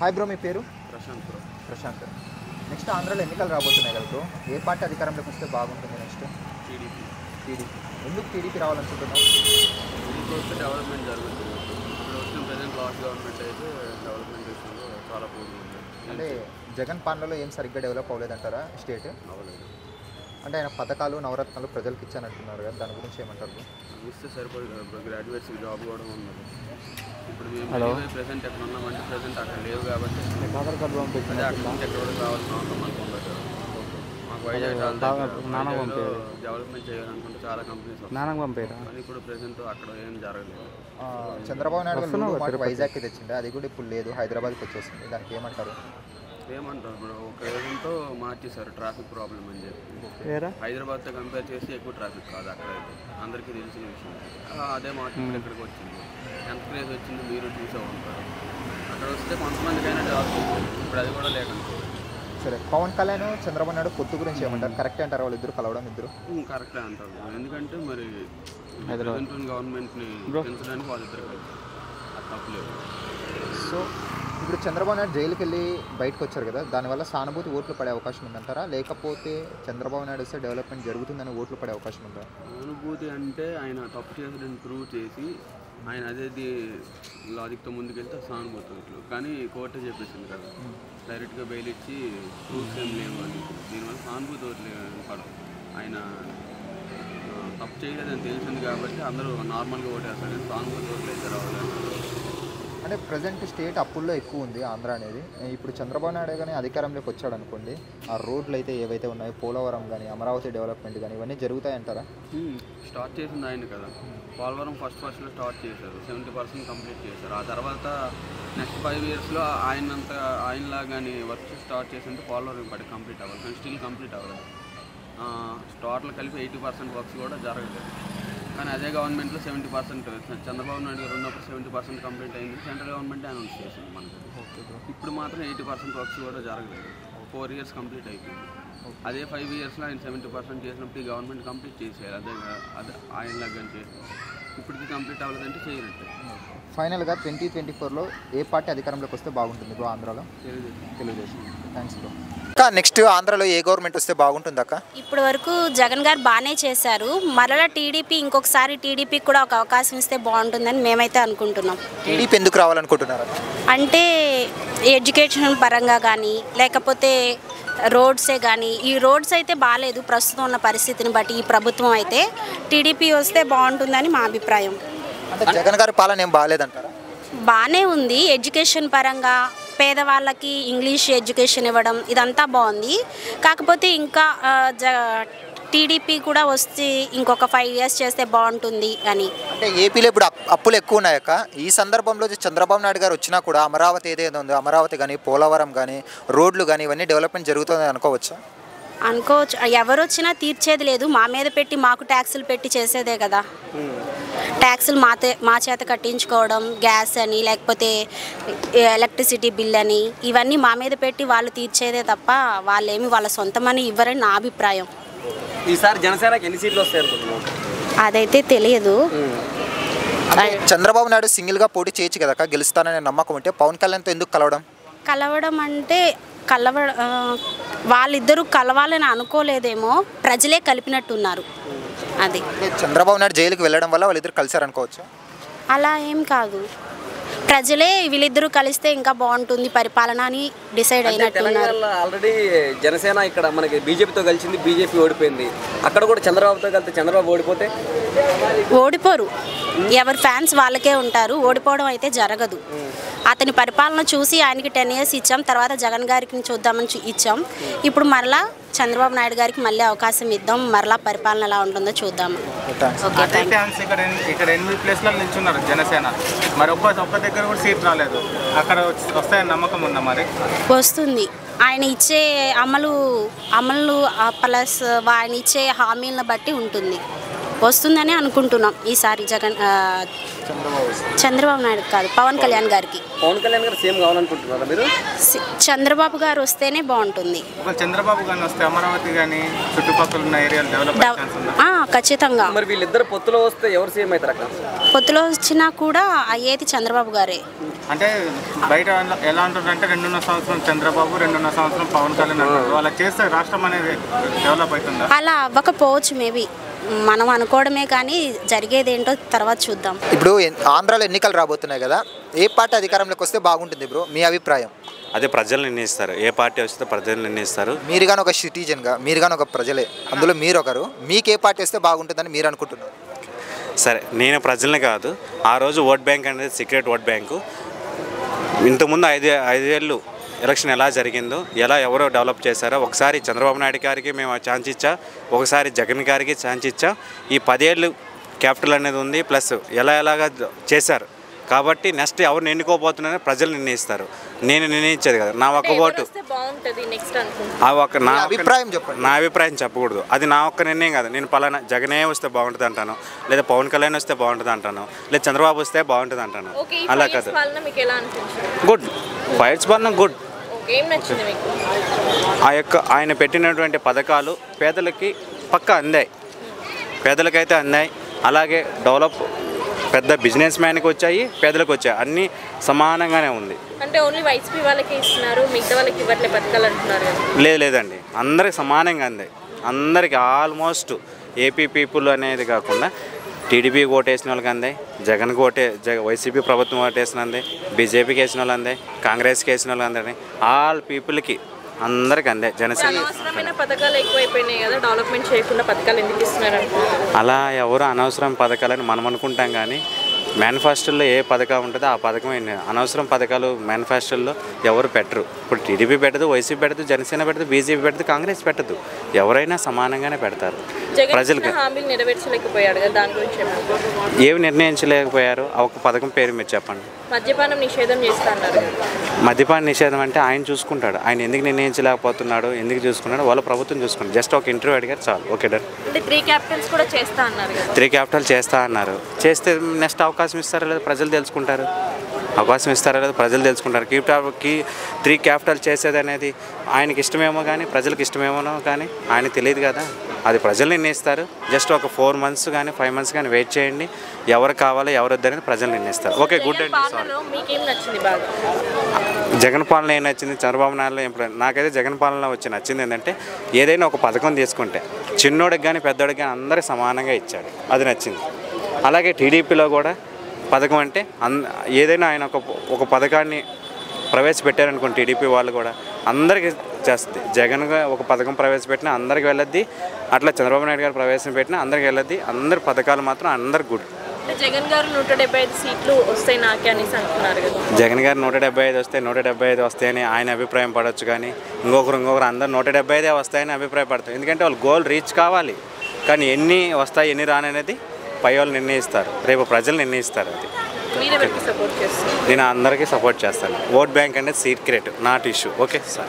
Hi bro మీ పేరు? Prashanth bro. Prashanth. Next ఆంధ్రాలో ఎన్నికలు రాబోతున్నాయి కదా బ్రో. ఏ పార్టీ అధికారంలోకి వస్తే బాగుంటుంది నెక్స్ట్? టీడీపీ. టీడీపీ. ఎందుకు టీడీపీ రావాలనుకుంటున్నాం టీడీపీ వస్తే డెవలప్మెంట్ జరుగుతుంది. ఇప్పుడు వచ్చిన ప్రజెంట్ లాస్ట్ గవర్నమెంట్ అయితే డెవలప్మెంట్ విషయంలో చాలా ఉంది అంటే జగన్ పాలనలో ఏం సరిగ్గా డెవలప్ అవ్వలేదంటారా స్టేట్ అవ్వలేదు. అంటే ఆయన పథకాలు నవరత్నాలు ప్రజలకు ఇచ్చానంటున్నారు కదా దాని గురించి ఏమంటారు ఇస్తే ఇప్పుడు గ్రాడ్యుయేట్స్కి జాబ్ కూడా ఉన్నది ఇప్పుడు మేము ప్రెసెంట్ ఎక్కడ ఉన్నామంటే ప్రెసెంట్ అక్కడ లేవు కాబట్టి అదే అక్కడ నుంచి ఎక్కడ కూడా రావాల్సిన అవసరం మనకు ఉండదు. మాకు వైజాగ్ డెవలప్మెంట్ చేయాలనుకుంటే చాలా కంపెనీస్ నాన్నకు పంపారా? ఇప్పుడు ప్రెసెంట్ అక్కడ ఏం జరగలేదు. ఆ, చంద్రబాబు నాయుడు వైజాగ్కి తెచ్చిండే? అది కూడా ఇప్పుడు లేదు. హైదరాబాద్కి వచ్చేసింది. దానికి ఏమంటారు? ఏమంటారు ఒక రీజన్తో మార్చేశారు ట్రాఫిక్ ప్రాబ్లం అని చెప్పి. హైదరాబాద్తో కంపేర్ చేసి ఎక్కువ ట్రాఫిక్ కాదు అక్కడైతే. అందరికీ తెలిసిన విషయం. అదే ఇప్పుడు ఇక్కడికి వచ్చింది. ఎంత క్రేజ్ వచ్చింది మీరు చూసే ఉంటారు. అక్కడ వస్తే కొంతమందికైనా జాబ్ ఇప్పుడు అది కూడా లేకుండా సరే పవన్ కళ్యాణ్ చంద్రబాబు నాయుడు పొత్తు గురించి ఏమంటారు? కరెక్ట్ అంటారు? వాళ్ళు ఇద్దరు కలవడం ఇద్దరు? కరెక్టే అంటారు ఎందుకంటే మరి ప్రజెంట్ గవర్నమెంట్ని పెంచడానికి వాళ్ళిద్దరు కలిసి. అది తప్పులేదు సో ఇప్పుడు చంద్రబాబు నాయుడు జైలుకి వెళ్ళి బయటకు వచ్చారు కదా దానివల్ల సానుభూతి ఓట్లు పడే అవకాశం ఉందంటారా? లేకపోతే చంద్రబాబు నాయుడు వస్తే డెవలప్మెంట్ జరుగుతుందని ఓట్లు పడే అవకాశం ఉందా? అనుభూతి అంటే ఆయన తప్పు చేసిన ప్రూవ్ చేసి ఆయన అదేది లాజిక్తో ముందుకెళ్తే సానుభూతి ఇట్లు కానీ కోర్టే చెప్పేసింది కదా డైరెక్ట్గా బెయిల్ ఇచ్చి ప్రూఫ్స్ ఏం లేవు అని. దీనివల్ల సానుభూతి ఓట్లు పడదు ఆయన తప్పు చేయలేదని తెలిసింది కాబట్టి అందరూ నార్మల్గా ఓటేస్తారు కానీ సానుభూతి ఓట్లు అయితే రావాలి అంటే ప్రజెంట్ స్టేట్ అప్పుల్లో ఎక్కువ ఉంది ఆంధ్ర అనేది. ఇప్పుడు చంద్రబాబు నాయుడు కానీ అధికారంలోకి వచ్చాడు అనుకోండి ఆ రోడ్లు అయితే ఏవైతే ఉన్నాయో పోలవరం కానీ అమరావతి డెవలప్మెంట్ కానీ ఇవన్నీ జరుగుతాయంటారా? స్టార్ట్ చేసింది ఆయన కదా. పోలవరం ఫస్ట్ ఫస్ట్లో స్టార్ట్ చేశారు సెవెంటీ పర్సెంట్ కంప్లీట్ చేశారు. ఆ తర్వాత నెక్స్ట్ ఫైవ్ ఇయర్స్లో ఆయనంత ఆయనలా కానీ వర్క్ స్టార్ట్ చేసింటే పోలవరం ఇప్పటి కంప్లీట్ అవ్వాలి కానీ స్టిల్ కంప్లీట్ అవ్వలేదు టోటల్ కలిపి ఎయిటీ పర్సెంట్ వర్క్స్ కూడా జరగలేదు. కానీ అదే గవర్నమెంట్లో సెవెంటీ పర్సెంట్ చంద్రబాబు నాయుడు గారు ఉన్నప్పుడు సెవెంటీ పర్సెంట్ కంప్లీట్ అయింది. సెంట్రల్ గవర్నమెంట్ అనౌన్స్ చేసింది మనకి. ఇప్పుడు మాత్రం ఎయిటీ పర్సెంట్ వర్క్స్ కూడా జరగలేదు. ఫోర్ ఇయర్స్ కంప్లీట్ అయిపోయింది. అదే ఫైవ్ ఇయర్స్లో ఆయన సెవెంటీ పర్సెంట్ చేసినప్పుడు ఈ గవర్నమెంట్ కంప్లీట్ చేసేయాలి. అదే అదే ఆయన లగ్గని చేసి ఇప్పటికి కంప్లీట్ అవ్వలేదంటే చేయనట్టే ఫైనల్గా ట్వంటీ ట్వంటీ ఫోర్లో ఏ పార్టీ అధికారంలోకి వస్తే బాగుంటుంది బ్రో ఆంధ్రాలో? తెలుగుదేశం. Thanks bro. అక్క నెక్స్ట్ ఆంధ్రాలో ఏ గవర్నమెంట్ వస్తే బాగుంటుంది అక్క? ఇప్పటి వరకు జగన్ గారు బాగానే చేశారు. మరలా టీడీపీ ఇంకొకసారి టీడీపీకి కూడా ఒక అవకాశం ఇస్తే బాగుంటుందని మేమైతే అనుకుంటున్నాం. టీడీపీ ఎందుకు రావాలనుకుంటున్నారు అంటే ఎడ్యుకేషన్ పరంగా కానీ లేకపోతే రోడ్సే కానీ ఈ రోడ్స్ అయితే బాగాలేదు ప్రస్తుతం ఉన్న పరిస్థితిని బట్టి ఈ ప్రభుత్వం అయితే టీడీపీ వస్తే బాగుంటుందని మా అభిప్రాయం. అంటే జగన్ గారి పాలన ఏం బాగాలేదంటారా? బాగానే ఉంది. ఎడ్యుకేషన్ పరంగా పేదవాళ్ళకి ఇంగ్లీష్ ఎడ్యుకేషన్ ఇవ్వడం ఇదంతా బాగుంది. కాకపోతే ఇంకా జ టీడీపీ కూడా వస్తే ఇంకొక ఫైవ్ ఇయర్స్ చేస్తే బాగుంటుంది అని. అంటే ఏపీలో ఇప్పుడు అప్- అప్పులు ఎక్కువ ఉన్నాయక్క ఈ సందర్భంలో చంద్రబాబు నాయుడు గారు వచ్చినా కూడా అమరావతి ఏదైతే ఉందో అమరావతి కానీ పోలవరం కానీ రోడ్లు కానీ ఇవన్నీ డెవలప్మెంట్ జరుగుతుంది అనుకోవచ్చా? అనుకోవచ్చు. ఎవరు వచ్చినా తీర్చేది లేదు. మా మీద పెట్టి మాకు ట్యాక్సులు పెట్టి చేసేదే కదా. ట్యాక్సులు మాతే మా చేత కట్టించుకోవడం గ్యాస్ అని లేకపోతే ఎలక్ట్రిసిటీ బిల్ అని ఇవన్నీ మా మీద పెట్టి వాళ్ళు తీర్చేదే తప్ప వాళ్ళేమి వాళ్ళ సొంతమని ఇవ్వరని నా అభిప్రాయం. ఈసారి జనసేనకి ఎన్ని సీట్లు వస్తాయి అదైతే తెలియదు. చంద్రబాబు నాయుడు సింగిల్గా పోటీ చేయొచ్చు కదా గెలుస్తాననే నమ్మకం ఉంటే పవన్ కళ్యాణ్తో ఎందుకు కలవడం? కలవడం అంటే కలవ వాళ్ళిద్దరూ కలవాలని అనుకోలేదేమో ప్రజలే కలిపినట్టున్నారు. అది. చంద్రబాబు నాయుడు జైలుకి వెళ్ళడం వల్ల వాళ్ళిద్దరు కలిశారనుకోవచ్చు అలా ఏం కాదు. ప్రజలే వీళ్ళిద్దరూ కలిస్తే ఇంకా బాగుంటుంది పరిపాలన అని డిసైడ్ అయినట్టున్నారు. ఆల్రెడీ జనసేన ఇక్కడ మనకి బీజేపీతో కలిసింది బీజేపీ ఓడిపోయింది. అక్కడ కూడా చంద్రబాబుతో కలిస్తే చంద్రబాబు ఓడిపోతే? ఓడిపోరు. ఎవరి ఫ్యాన్స్ వాళ్ళకే ఉంటారు. ఓడిపోవడం అయితే జరగదు. అతని పరిపాలన చూసి ఆయనకి టెన్ ఇయర్స్ ఇచ్చాం తర్వాత జగన్ గారికి చూద్దామని చూ- ఇచ్చాం. ఇప్పుడు మరలా చంద్రబాబు నాయుడు గారికి మళ్ళీ అవకాశం ఇద్దాం మరలా పరిపాలన ఎలా ఉంటుందో చూద్దాం. ఓకే అదే ఫ్యాన్స్ ఇక్కడ ఎన్- ఇక్కడ ఎనిమిది ప్లేస్లలో నిల్చున్నారు జనసేన. మరి ఒక్క ఒక్క దగ్గర కూడా సీట్ రాలేదు. అక్కడ వచ్చి- వస్తాయని నమ్మకం ఉందా మరి? వస్తుంది. ఆయన ఇచ్చే అమలు అమలు ప్లస్ ఆయన ఇచ్చే హామీలను బట్టి ఉంటుంది. వస్తుందని అనుకుంటున్నాం. ఈసారి జగన్ చంద్రబాబు నాయుడు కాదు పవన్ కళ్యాణ్ గారికి. పవన్ కళ్యాణ్ గారు సీఎం కావాలనుకుంటున్నారా మీరు? చంద్రబాబు గారు వస్తేనే బాగుంటుంది. చంద్రబాబు కానీ వస్తే అమరావతి కానీ చుట్టుపక్కల ఉన్న ఏరియాలు డెవలప్ ఖచ్చితంగా. మరి వీళ్ళిద్దరు పొత్తులో వస్తే ఎవరు సీఎం అవుతారు పొత్తులో వచ్చినా కూడా అయ్యేది చంద్రబాబు గారే. అంటే బయట ఎలా- అంటుందంటే రెండున్నర సంవత్సరం చంద్రబాబు రెండున్నర సంవత్సరం పవన్ కళ్యాణ్ అలా చేస్తే రాష్ట్రం అనేది డెవలప్ అవుతుందా? అలా అవ్వకపోవచ్చు మేబీ. మనం అనుకోవడమే కానీ జరిగేది ఏంటో తర్వాత చూద్దాం. ఇప్పుడు ఆంధ్రాలో ఎన్నికలు రాబోతున్నాయి కదా ఏ పార్టీ అధికారంలోకి వస్తే బాగుంటుంది బ్రో? మీ అభిప్రాయం? అదే ప్రజలు నిర్ణయిస్తారు. ఏ పార్టీ వస్తే ప్రజలు నిర్ణయిస్తారు. మీరు కానీ ఒక సిటిజన్గా మీరు కానీ ఒక ప్రజలే అందులో మీరు ఒకరు మీకు ఏ పార్టీ వస్తే బాగుంటుందని మీరు అనుకుంటున్నారు? సరే నేను ప్రజల్ని కాదు ఆ రోజు ఓట్ బ్యాంక్ అనేది సీక్రెట్ ఓట్ బ్యాంకు. ఇంతకుముందు ఐదు ఐదేళ్ళు ఎలక్షన్ ఎలా జరిగిందో ఎలా ఎవరో డెవలప్ చేశారో ఒకసారి చంద్రబాబు నాయుడు గారికి మేము ఛాన్స్ ఇచ్చా ఒకసారి జగన్ గారికి ఛాన్స్ ఇచ్చా. ఈ పదేళ్ళు క్యాపిటల్ అనేది ఉంది ప్లస్ ఎలా ఎలాగా చేశారు. కాబట్టి నెక్స్ట్ ఎవరు ఎన్నుకోబోతున్నారో ప్రజలు నిర్ణయిస్తారు. నేను నిర్ణయించేది కదా. నా ఒక్క ఓటు బాగుంటది నెక్స్ట్ అనుకుంటున్నాను ఆ ఒక్క నా అభిప్రాయం చెప్పండి. నా అభిప్రాయం చెప్పకూడదు. అది నా ఒక్క నిర్ణయం కాదు. నేను పలానా జగనే వస్తే బాగుంటుంది అంటాను లేదా పవన్ కళ్యాణ్ వస్తే బాగుంటుంది అంటాను లేదా చంద్రబాబు వస్తే బాగుంటుంది అంటాను. అలా కాదు. ఇయర్స్ పాలన మీకు ఎలా అనిపించింది? గుడ్ ఫైట్స్ బర్న్ గుడ్ ఆ యొక్క ఆయన పెట్టినటువంటి పథకాలు పేదలకి పక్క అందాయి. పేదలకైతే అందాయి. అలాగే డెవలప్ పెద్ద బిజినెస్ మ్యాన్కి వచ్చాయి పేదలకు వచ్చాయి. అన్నీ సమానంగానే ఉంది. అంటే ఓన్లీ వైసీపీ వాళ్ళకే ఇస్తున్నారు మిగతా వాళ్ళకి ఇవ్వట్లే పథకాలు అంటున్నారు లేదు లేదండి. అందరికి సమానంగా అందాయి. అందరికి ఆల్మోస్ట్ ఏపీ పీపుల్ అనేది కాకుండా టీడీపీ ఓటేసిన వాళ్ళకి అందాయి జగన్కి ఓటే జగ వైసీపీ ప్రభుత్వం ఓటేసిన అందే బీజేపీకి వేసిన వాళ్ళు అందే కాంగ్రెస్కి వేసిన వాళ్ళు అందరినీ ఆల్ పీపుల్కి అందరికి అందే జనసేన అలా ఎవరు అనవసరం పథకాలని మనం అనుకుంటాం కానీ మేనిఫెస్టోలో ఏ పథకం ఉంటుందో ఆ పథకం? అనవసరం పథకాలు మేనిఫెస్టోలో ఎవరు పెట్టరు. ఇప్పుడు టీడీపీ పెట్టదు వైసీపీ పెట్టదు జనసేన పెట్టదు బీజేపీ పెట్టదు కాంగ్రెస్ పెట్టదు. ఎవరైనా సమానంగానే పెడతారు. ప్రజలకి. హామీలు నెరవేర్చలేకపోయాడు కదా దాని గురించి ఏమి నిర్ణయించలేకపోయారు? ఆ ఒక్క పథకం పేరు మీరు చెప్పండి. మద్యపానం నిషేధం చేస్తా అన్నారు కదా మద్యపాన నిషేధం అంటే ఆయన చూసుకుంటాడు. ఆయన ఎందుకు నిర్ణయించలేకపోతున్నాడు? ఎందుకు చూసుకున్నాడు? వాళ్ళ ప్రభుత్వం చూసుకుంటాడు. జస్ట్ ఒక ఇంటర్వ్యూ అడిగారు చాలు. ఓకే అంటే త్రీ క్యాపిటల్స్ కూడా చేస్తా అన్నారు త్రీ క్యాపిటల్ చేస్తా అన్నారు. చేస్తే నెక్స్ట్ అవకాశం ఇస్తారా లేదా ప్రజలు తెలుసుకుంటారు? అవకాశం ఇస్తారా లేదా ప్రజలు తెలుసుకుంటారు. కీ త్రీ క్యాపిటల్ చేసేది అనేది ఆయనకి ఇష్టమేమో కానీ ప్రజలకు ఇష్టమేమో కానీ ఆయన తెలియదు కదా. అది ప్రజలు నిర్ణయిస్తారు జస్ట్ ఒక ఫోర్ మంత్స్ కానీ ఫైవ్ మంత్స్ కానీ వెయిట్ చేయండి. ఎవరు కావాలో ఎవరు వద్దనేది ప్రజలు నిర్ణయిస్తారు ఓకే గుడ్ అండి సారీ. జగన్ పాలన ఏం నచ్చింది? చంద్రబాబు నాయుడులో ఏం నాకైతే జగన్ పాలన వచ్చి నచ్చింది ఏంటంటే ఏదైనా ఒక పథకం తీసుకుంటే చిన్నోడికి కానీ పెద్దోడికి కానీ అందరికి సమానంగా ఇచ్చాడు. అది నచ్చింది. అలాగే టీడీపీలో కూడా పథకం అంటే అన్ ఏదైనా ఆయన ఒక ఒక పథకాన్ని ప్రవేశపెట్టారనుకోండి టీడీపీ వాళ్ళు కూడా అందరికీ చేస్తుంది జగన్గా ఒక పథకం ప్రవేశపెట్టినా అందరికి వెళ్ళొద్ది. అట్లా చంద్రబాబు నాయుడు గారు ప్రవేశపెట్టినా అందరికి వెళ్ళొద్ది. అందరి పథకాలు మాత్రం అందరు గుడ్. జగన్ గారు నూట డెబ్బై ఐదు సీట్లు వస్తాయి నాకే అనేసి అంటున్నారు కదా. జగన్ గారు నూట డెబ్బై ఐదు వస్తే నూట డెబ్బై ఐదు వస్తాయని ఆయన అభిప్రాయం పడవచ్చు కానీ ఇంకొకరు ఇంకొకరు అందరు నూట డెబ్బై ఐదే వస్తాయని అభిప్రాయపడతారు. ఎందుకంటే వాళ్ళు గోల్ రీచ్ కావాలి. కానీ ఎన్ని వస్తాయి ఎన్ని రాననేది పై వాళ్ళు నిర్ణయిస్తారు. రేపు ప్రజలు నిర్ణయిస్తారు అది. నేను అందరికీ సపోర్ట్ చేస్తాను. ఓట్ బ్యాంక్ అనేది secret not issue. Okay sir.